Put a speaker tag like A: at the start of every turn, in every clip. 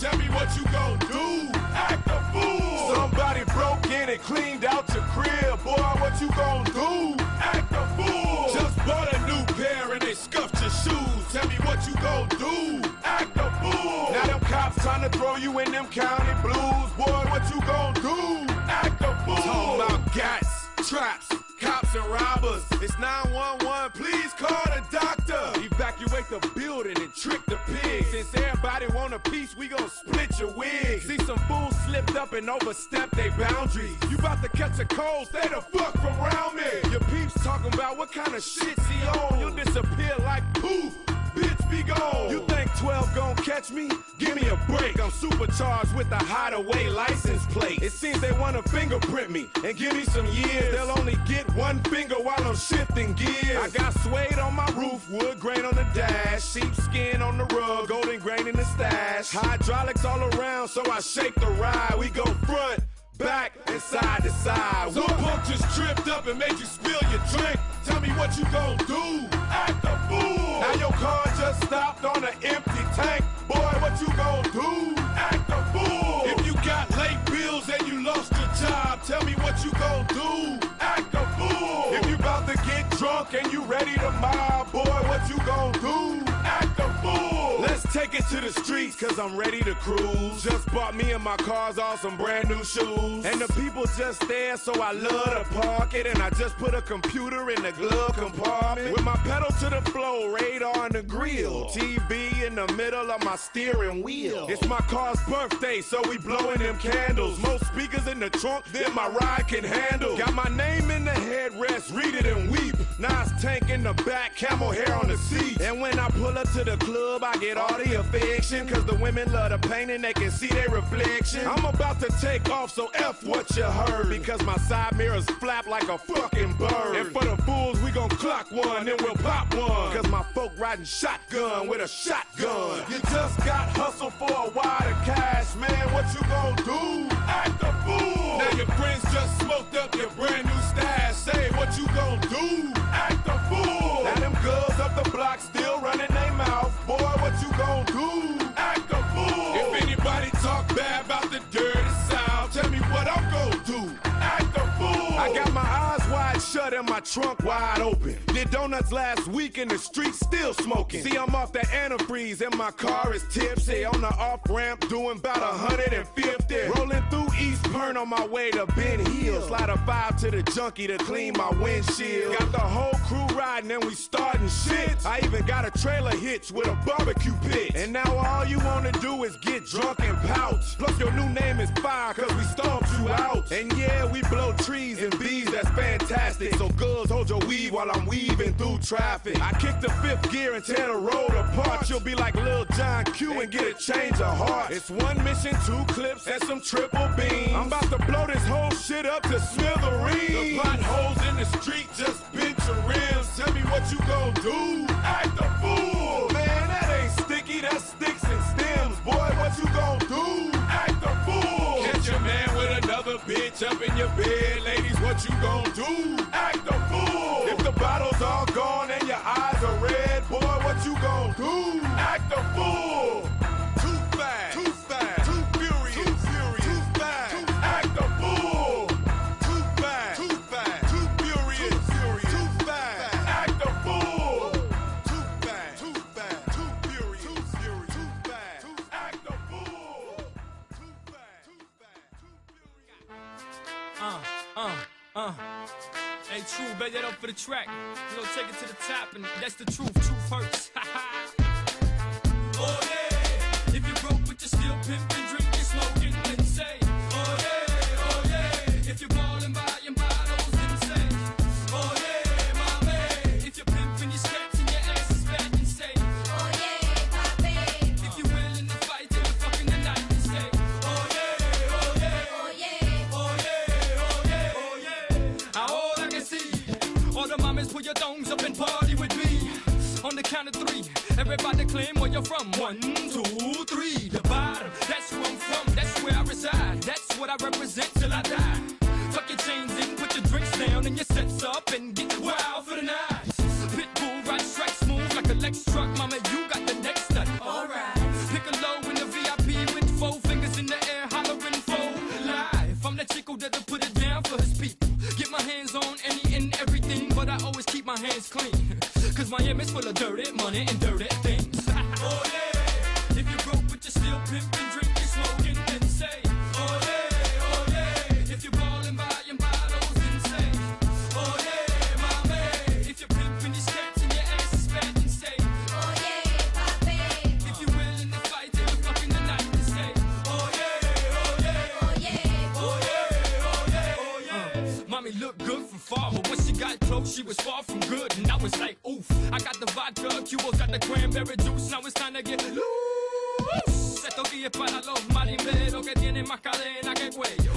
A: Tell me what you gon' do.
B: Act a fool.
A: Somebody broke in and cleaned out your crib. Boy, what you gon' do?
B: Act a fool.
A: Just bought a new pair and they scuffed your shoes. Tell me what you gon' do.
B: Act a fool.
A: Now them cops trying to throw you in them county blues. Boy, what you gon' do?
B: Act a fool.
A: Talking about gats, traps, cops and robbers. It's 911, please call the doctor. Evacuate the building and trick pigs. Since everybody want a piece, we gon' split your wig. See some fools slipped up and overstepped their boundaries. You about to catch a cold, stay the fuck from around me. Your peeps talking about what kind of shit's he on. You'll disappear like poof. Bitch, be gone. You 12 gon' catch me? Give me a break. I'm supercharged with a hideaway license plate. It seems they wanna fingerprint me and give me some years. They'll only get one finger while I'm shifting gears. I got suede on my roof, wood grain on the dash, sheepskin on the rug, golden grain in the stash. Hydraulics all around, so I shake the ride. We go front. Back and side to side. Some punk just tripped up and made you spill your drink. Tell me what you gon' do.
B: Act a fool.
A: Now your car just stopped on an empty tank. Boy, what you gon' do?
B: Act a fool.
A: If you got late bills and you lost your job, tell me what you gon' do.
B: Act a fool.
A: If you about to get drunk and you ready to mob, boy, what you gon' do? Take it to the streets, cause I'm ready to cruise. Just bought me and my cars all some brand new shoes. And the people just there, so I love to park it. And I just put a computer in the glove compartment. With my pedal to the floor, radar on the grill. TV in the middle of my steering wheel. It's my car's birthday, so we blowing them candles. Most speakers in the trunk than my ride can handle. Got my name in the headrest, read it and weep. Nas tank in the back, camel hair on the seat. And when I pull up to the club, I get all the affection. Cause the women love the pain and they can see their reflection. I'm about to take off, so F what you heard. Because my side mirrors flap like a fucking bird. And for the fools, we gon' clock one, then we'll pop one. Cause my folk riding shotgun with a shotgun. You just got hustled for a wad of cash, man. What you gon' do?
B: Act a fool.
A: Now your friends just smoked up your brand new stash. Say what you gon' do? My trunk wide open. Did donuts last week in the street, still smoking. See, I'm off that antifreeze and my car is tipsy. On the off ramp, doing about 150. Rolling through East Point on my way to Ben Hill. Slide a five to the junkie to clean my windshield. Got the whole crew riding and we starting shit. I even got a trailer hitch with a barbecue pit. And now all you wanna do is get drunk and pout. Plus your new name is Fire, cause we stomped out. And yeah, we blow trees and bees, that's fantastic. So girls, hold your weave while I'm weaving through traffic. I kick the fifth gear and tear the road apart. You'll be like Lil John Q and get a change of heart. It's one mission, two clips, and some triple beams. I'm about to blow this whole shit up to smithereens. The potholes in the street just bent your rims. Tell me what you gon' do. Up in your bed. Ladies, what you gon' do?
B: Act a
C: Hey, true, bet that up for the track. We gonna take it to the top, and that's the truth. Truth hurts. put your thongs up and party with me. On the count of three, everybody claim where you're from. One, two, three. The bottom, that's where I'm from, that's where I reside. That's what I represent Cause Miami's full of dirty money and dirty from far, but when she got close, she was far from good. And I was like, oof. I got the vodka, Cuba's got the cranberry juice. Now it's time to get loose. Esto aquí es para los marimberos que tienen más cadena que cuello.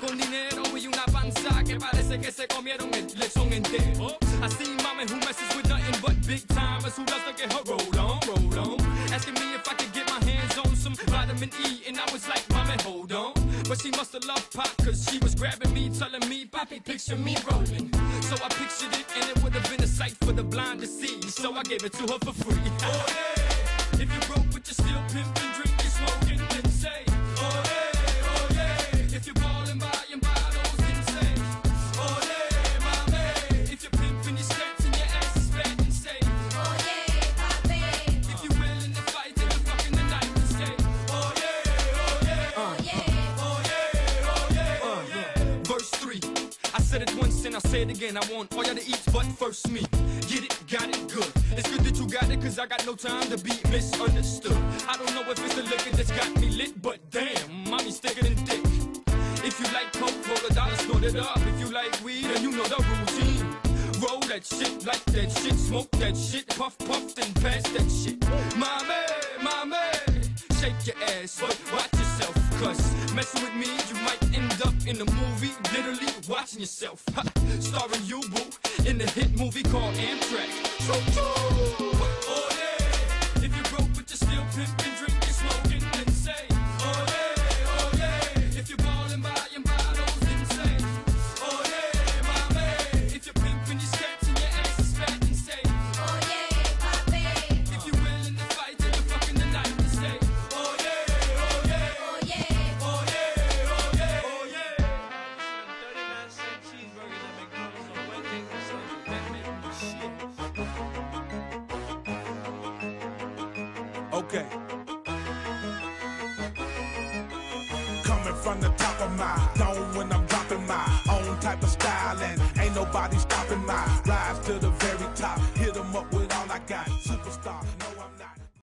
C: Con dinero y una panza que parece que se comieron el lechón entero. I see mama who messes with nothing but big timers who loves to get her roll on, roll on. Asking me if I could get my hands on some vitamin E, and I was like. But she must have loved pop, cause she was grabbing me, telling me, Poppy, picture me rolling. So I pictured it, and it would have been a sight for the blind to see. So I gave it to her for free. Oh yeah, if you broke but you still pimping, drinking, smoking, again. I want all y'all to eat, but first me. Get it, got it, good. It's good that you got it, cause I got no time to be misunderstood. I don't know if it's the liquor that's got me lit, but damn, mommy's thicker than thick. If you like coke, roll a dollar, snort it up. If you like weed, then you know the routine. Roll that shit, like that shit, smoke that shit, puff, puff, then pass that shit. Mommy, mommy, shake your ass, but watch yourself, messing with me, you might end up in a movie, literally yourself. Starring you, boo, in the hit movie called Amtrak. Choo
A: Okay. Coming from the top of my dome when I'm dropping my own type of style and ain't nobody stopping
B: my rise to the very top. Hit 'em up with all I got. Superstar.